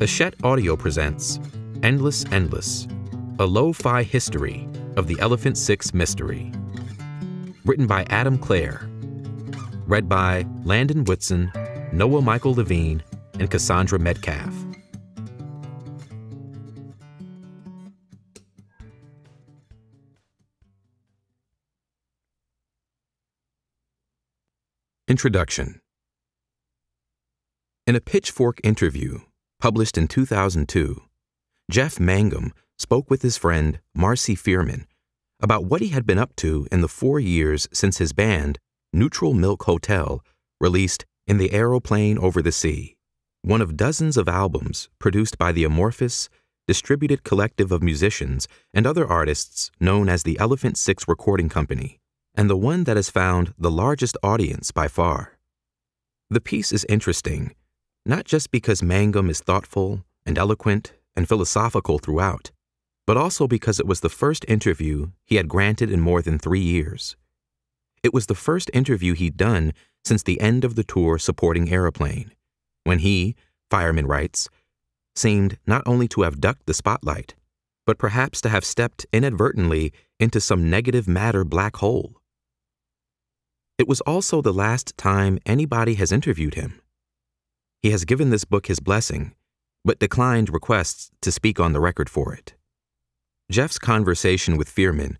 Hachette Audio presents Endless Endless, a lo fi history of the Elephant Six mystery. Written by Adam Clair. Read by Landon Woodson, Noah Michael Levine, and Cassandra Medcalf. Introduction In a Pitchfork interview published in 2002, Jeff Mangum spoke with his friend Marci Fierman about what he had been up to in the four years since his band, Neutral Milk Hotel, released In the Aeroplane Over the Sea, one of dozens of albums produced by the amorphous, distributed collective of musicians and other artists known as the Elephant Six Recording Company and the one that has found the largest audience by far. The piece is interesting, not just because Mangum is thoughtful and eloquent and philosophical throughout, but also because it was the first interview he had granted in more than three years. It was the first interview he'd done since the end of the tour supporting Aeroplane, when he, Fierman writes, seemed not only to have ducked the spotlight, but perhaps to have stepped inadvertently into some negative matter black hole. It was also the last time anybody has interviewed him. He has given this book his blessing, but declined requests to speak on the record for it. Jeff's conversation with Fierman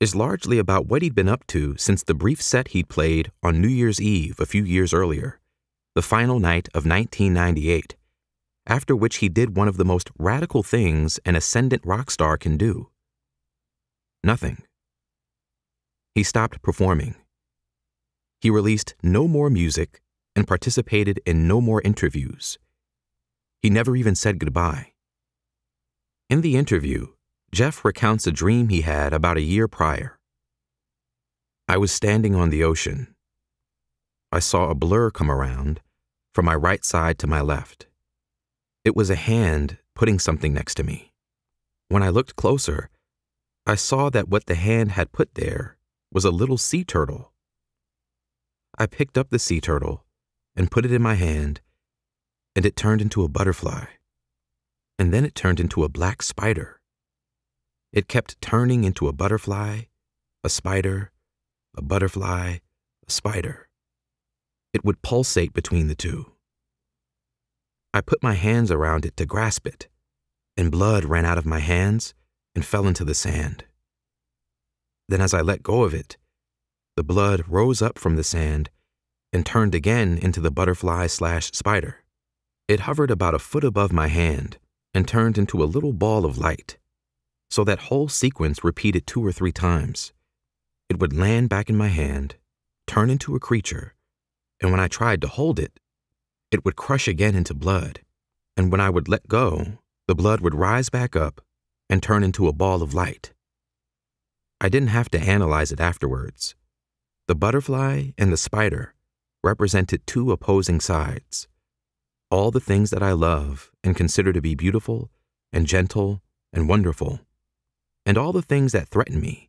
is largely about what he'd been up to since the brief set he'd played on New Year's Eve a few years earlier, the final night of 1998, after which he did one of the most radical things an ascendant rock star can do. Nothing. He stopped performing he released no more music and participated in no more interviews. He never even said goodbye. In the interview, Jeff recounts a dream he had about a year prior. I was standing on the ocean. I saw a blur come around from my right side to my left. It was a hand putting something next to me. When I looked closer, I saw that what the hand had put there was a little sea turtle. I picked up the sea turtle and put it in my hand, and it turned into a butterfly. And then it turned into a black spider. It kept turning into a butterfly, a spider, a butterfly, a spider. It would pulsate between the two. I put my hands around it to grasp it, and blood ran out of my hands and fell into the sand. Then, as I let go of it, the blood rose up from the sand and turned again into the butterfly slash spider. It hovered about a foot above my hand and turned into a little ball of light. So that whole sequence repeated two or three times. It would land back in my hand, turn into a creature, and when I tried to hold it, it would crush again into blood. And when I would let go, the blood would rise back up and turn into a ball of light. I didn't have to analyze it afterwards. The butterfly and the spider represented two opposing sides. All the things that I love and consider to be beautiful and gentle and wonderful, and all the things that threaten me,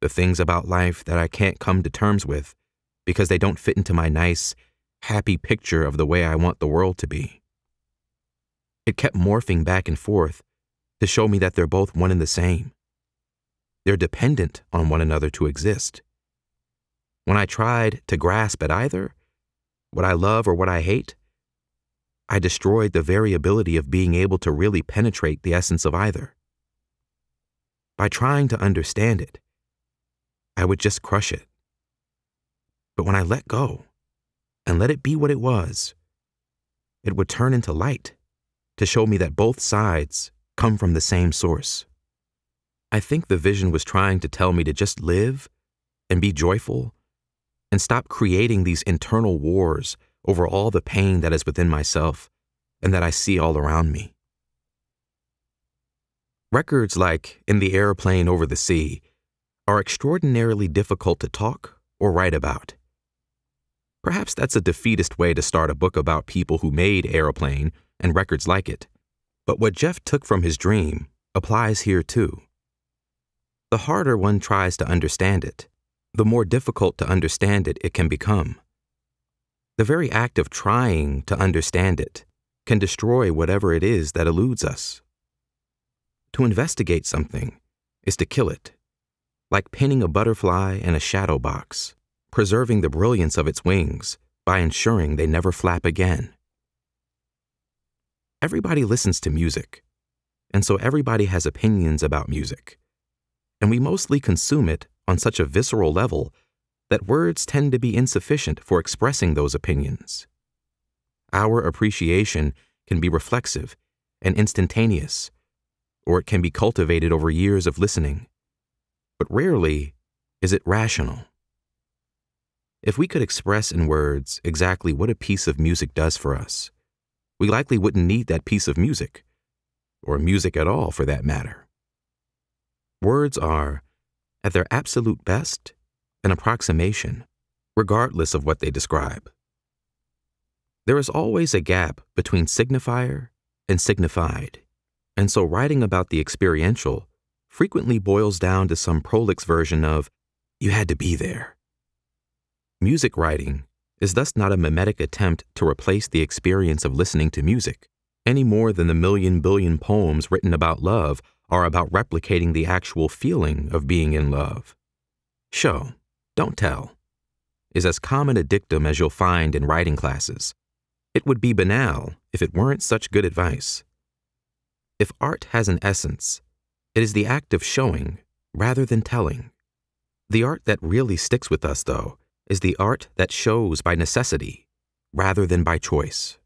the things about life that I can't come to terms with because they don't fit into my nice, happy picture of the way I want the world to be. It kept morphing back and forth to show me that they're both one and the same. They're dependent on one another to exist. When I tried to grasp at either, what I love or what I hate, I destroyed the very ability of being able to really penetrate the essence of either. By trying to understand it, I would just crush it. But when I let go and let it be what it was, it would turn into light to show me that both sides come from the same source. I think the vision was trying to tell me to just live and be joyful and stop creating these internal wars over all the pain that is within myself and that I see all around me. Records like In the Aeroplane Over the Sea are extraordinarily difficult to talk or write about. Perhaps that's a defeatist way to start a book about people who made Aeroplane and records like it. But what Jeff took from his dream applies here too. The harder one tries to understand it, the more difficult to understand it it can become. The very act of trying to understand it can destroy whatever it is that eludes us. To investigate something is to kill it, like pinning a butterfly in a shadow box, preserving the brilliance of its wings by ensuring they never flap again. Everybody listens to music, and so everybody has opinions about music. And we mostly consume it on such a visceral level that words tend to be insufficient for expressing those opinions. Our appreciation can be reflexive and instantaneous, or it can be cultivated over years of listening. But rarely is it rational. If we could express in words exactly what a piece of music does for us, we likely wouldn't need that piece of music, or music at all for that matter. Words are, at their absolute best, an approximation, regardless of what they describe. There is always a gap between signifier and signified, and so writing about the experiential frequently boils down to some prolix version of, you had to be there. Music writing is thus not a mimetic attempt to replace the experience of listening to music, any more than the million billion poems written about love are about replicating the actual feeling of being in love. Show, don't tell, is as common a dictum as you'll find in writing classes. It would be banal if it weren't such good advice. If art has an essence, it is the act of showing rather than telling. The art that really sticks with us, though, is the art that shows by necessity rather than by choice.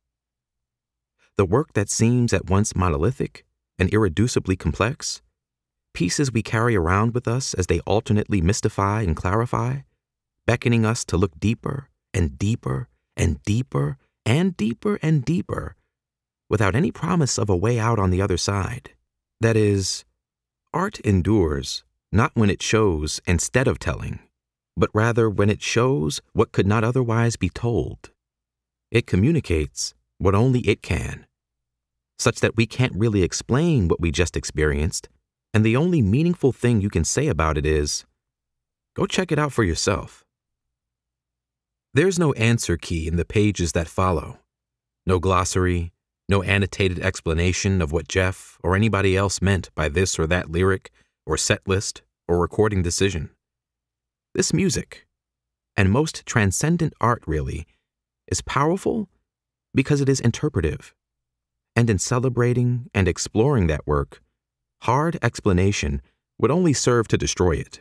The work that seems at once monolithic and irreducibly complex, pieces we carry around with us as they alternately mystify and clarify, beckoning us to look deeper and deeper and deeper and deeper and deeper without any promise of a way out on the other side. That is, art endures not when it shows instead of telling, but rather when it shows what could not otherwise be told. It communicates what only it can, such that we can't really explain what we just experienced, and the only meaningful thing you can say about it is go check it out for yourself. There's no answer key in the pages that follow, no glossary, no annotated explanation of what Jeff or anybody else meant by this or that lyric or set list or recording decision. This music, and most transcendent art really, is powerful because it is interpretive. And in celebrating and exploring that work, hard explanation would only serve to destroy it.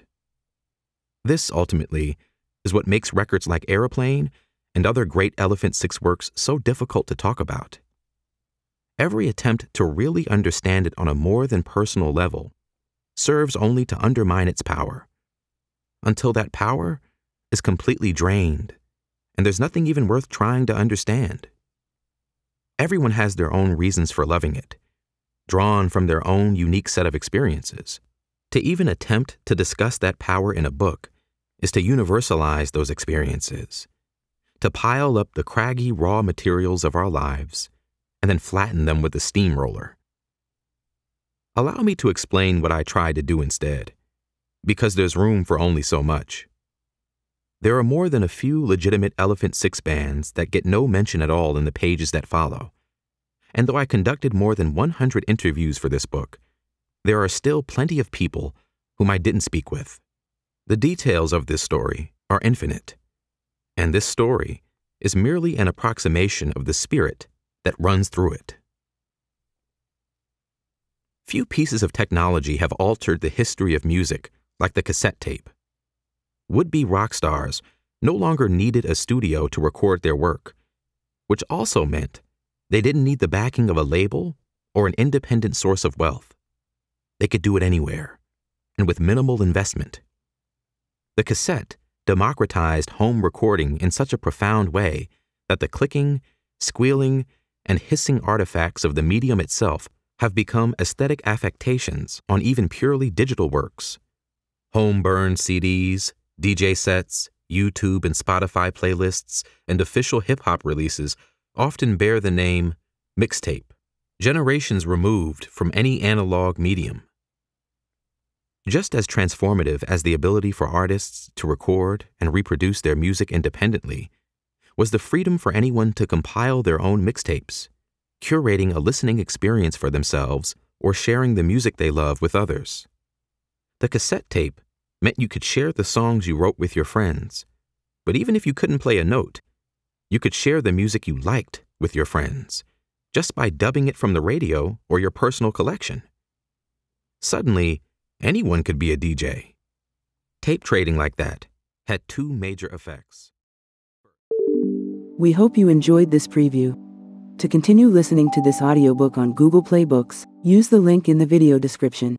This, ultimately, is what makes records like Aeroplane and other great Elephant Six works so difficult to talk about. Every attempt to really understand it on a more than personal level serves only to undermine its power, until that power is completely drained and there's nothing even worth trying to understand. Everyone has their own reasons for loving it, drawn from their own unique set of experiences. To even attempt to discuss that power in a book is to universalize those experiences, to pile up the craggy raw materials of our lives and then flatten them with a steamroller. Allow me to explain what I try to do instead, because there's room for only so much. There are more than a few legitimate Elephant Six bands that get no mention at all in the pages that follow. And though I conducted more than 100 interviews for this book, there are still plenty of people whom I didn't speak with. The details of this story are infinite, and this story is merely an approximation of the spirit that runs through it. Few pieces of technology have altered the history of music like the cassette tape. Would be rock stars no longer needed a studio to record their work, which also meant they didn't need the backing of a label or an independent source of wealth. They could do it anywhere and with minimal investment. The cassette democratized home recording in such a profound way that the clicking, squealing, and hissing artifacts of the medium itself have become aesthetic affectations on even purely digital works. Home burned CDs, DJ sets, YouTube and Spotify playlists, and official hip hop releases often bear the name mixtape, generations removed from any analog medium. Just as transformative as the ability for artists to record and reproduce their music independently was the freedom for anyone to compile their own mixtapes, curating a listening experience for themselves or sharing the music they love with others. The cassette tape meant you could share the songs you wrote with your friends. But even if you couldn't play a note, you could share the music you liked with your friends just by dubbing it from the radio or your personal collection. Suddenly, anyone could be a DJ. Tape trading like that had two major effects. We hope you enjoyed this preview. To continue listening to this audiobook on Google Play Books, use the link in the video description.